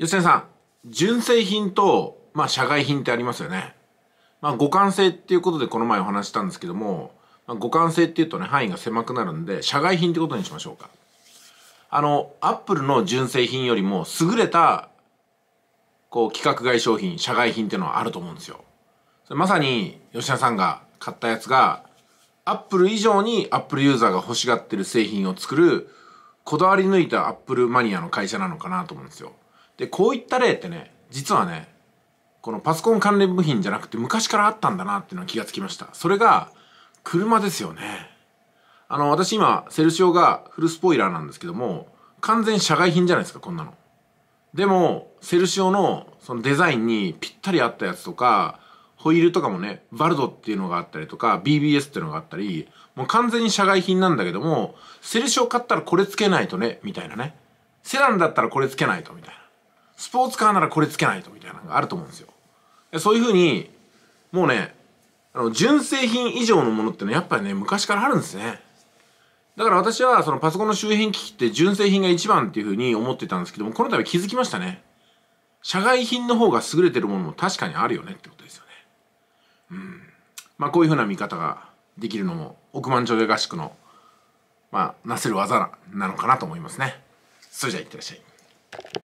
吉田さん、純正品と、まあ、社外品ってありますよね。まあ、互換性っていうことでこの前お話したんですけども、まあ、互換性っていうとね、範囲が狭くなるんで、社外品ってことにしましょうか。あの、アップルの純正品よりも優れた、こう、規格外商品、社外品っていうのはあると思うんですよ。それまさに、吉田さんが買ったやつが、アップル以上にアップルユーザーが欲しがってる製品を作る、こだわり抜いたアップルマニアの会社なのかなと思うんですよ。で、こういった例ってね、実はね、このパソコン関連部品じゃなくて昔からあったんだなっていうのが気がつきました。それが、車ですよね。あの、私今、セルシオがフルスポイラーなんですけども、完全社外品じゃないですか、こんなの。でも、セルシオのそのデザインにぴったり合ったやつとか、ホイールとかもね、バルドっていうのがあったりとか、BBS っていうのがあったり、もう完全に社外品なんだけども、セルシオ買ったらこれつけないとね、みたいなね。セダンだったらこれつけないと、みたいな。スポーツカーならこれつけないとみたいなのがあると思うんですよ。そういうふうに、もうね、あの、純正品以上のものってのはやっぱりね、昔からあるんですね。だから私はそのパソコンの周辺機器って純正品が一番っていうふうに思ってたんですけども、この度気づきましたね。社外品の方が優れてるものも確かにあるよねってことですよね。うん。まあこういうふうな見方ができるのも億万長者合宿の、まあ、なせる技なのかなと思いますね。それじゃあいってらっしゃい。